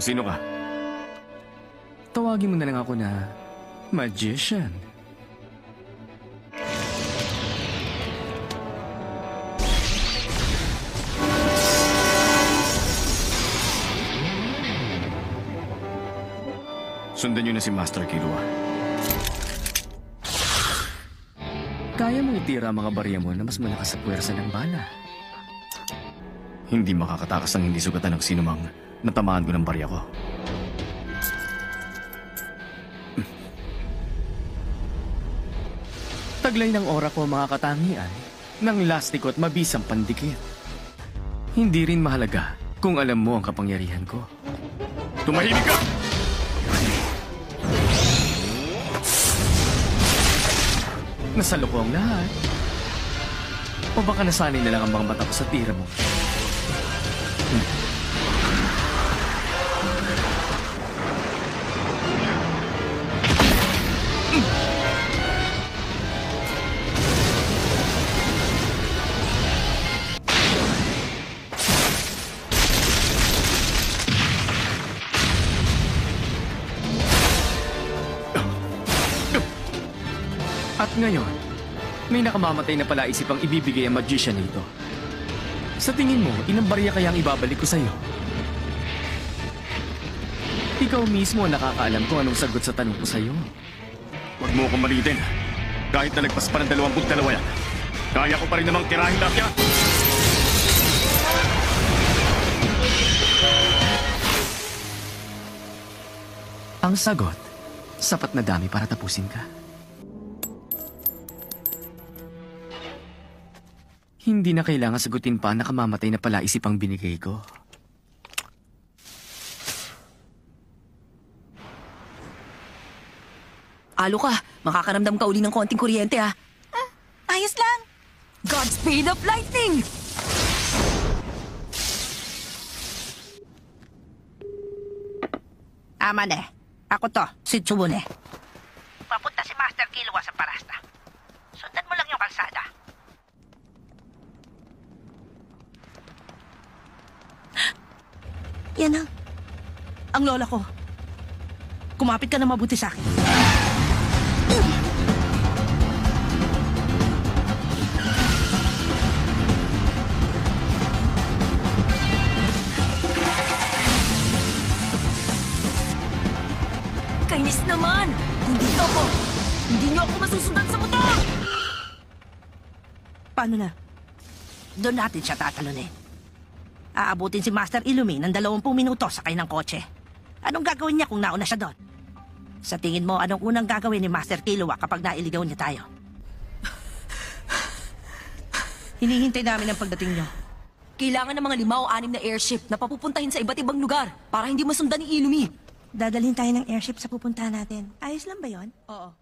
sino ka? Tawagin mo na lang ako na magician. Sundan niyo na si Master Killua. Kaya mong itira ang mga barya mo na mas malakas sa puwersa ng bala. Hindi makakatakas ang hindi sugatan ng sinumang natamaan ko ng barya ko. Taglay ng ora ko ang mga katangian ng lastiko at mabisang pandikit. Hindi rin mahalaga kung alam mo ang kapangyarihan ko. Tumahimik ka! Nasalo ko ang lahat. O baka nasanay na lang ang mga mata ko sa tira mo. At ngayon, may nakamamatay na palaisip ang ibibigay ang magician na ito. Sa tingin mo, ilang barya kaya ang ibabalik ko sa'yo? Ikaw mismo ang nakakaalam kung anong sagot sa tanong ko sa'yo. Huwag mo akong malitin. Kahit nalagpas pa ng dalawampung dalawa yan, kaya ko pa rin namang tirahin lahat yan. Ang sagot, sapat na dami para tapusin ka. Hindi na kailangan sagutin pa na kamamatay na palaisip ang binigay ko. Alo ka, makakaramdam ka uli ng konting kuryente ha. Ayos lang. Godspeed of lightning! Amane, ako to, si Tsubune. Papunta si Master Killua sa parasta. Sundan mo lang yung kalsada. Yan ang... Ang lola ko. Kumapit ka na mabuti sa akin. Kainis naman! Kung dito ako, hindi niyo ako masusundan sa motor! Paano na? Doon natin siya tatalunin. Aabutin si Master Illumi ng 20 minuto sakay ng kotse. Anong gagawin niya kung nauna siya doon? Sa tingin mo, anong unang gagawin ni Master Killua kapag nailigaw niya tayo? Hinihintay namin ang pagdating niyo. Kailangan ng mga lima o anim na airship na papupuntahin sa iba't ibang lugar para hindi masundan ni Ilumi. Dadalhin tayo ng airship sa pupuntahan natin. Ayos lang ba yon? Oo.